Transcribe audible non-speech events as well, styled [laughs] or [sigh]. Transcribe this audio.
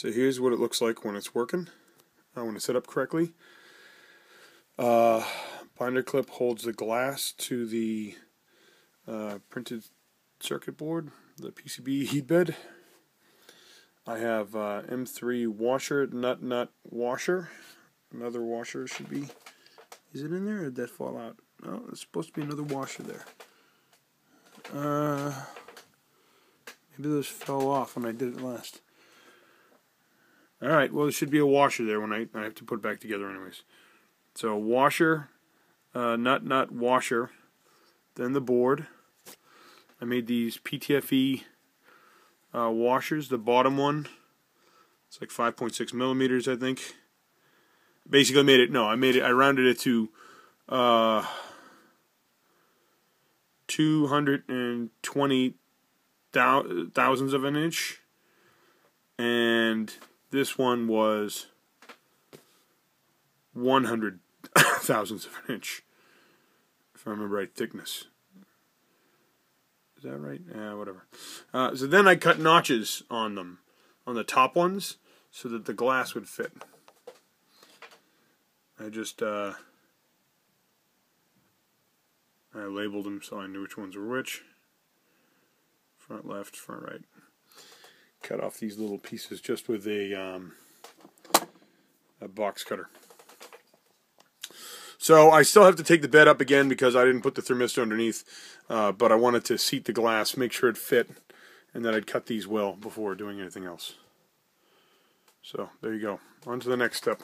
So here's what it looks like when it's working. I want to set up correctly. Uh, binder clip holds the glass to the uh, printed circuit board, the PCB heat bed. I have uh, M3 washer, nut nut washer. Another washer should be. Is it in there or did that fall out? No, there's supposed to be another washer there. Uh, maybe those fell off when I did it last. Alright, well, there should be a washer there when I, I have to put it back together, anyways. So, washer, uh, nut nut washer, then the board. I made these PTFE uh, washers. The bottom one, it's like 5.6 millimeters, I think. Basically, made it. No, I made it. I rounded it to uh, 220 thousandths of an inch, and this one was 100 [laughs] thousandths of an inch, if I remember right, thickness. Is that right? Yeah, whatever. Uh, so then I cut notches on them, on the top ones, so that the glass would fit. I just uh, I labeled them so I knew which ones were which. Front left, front right. Cut off these little pieces just with a um, a box cutter. So I still have to take the bed up again because I didn't put the thermistor underneath, uh, but I wanted to seat the glass, make sure it fit, and that I'd cut these well before doing anything else. So there you go. On to the next step.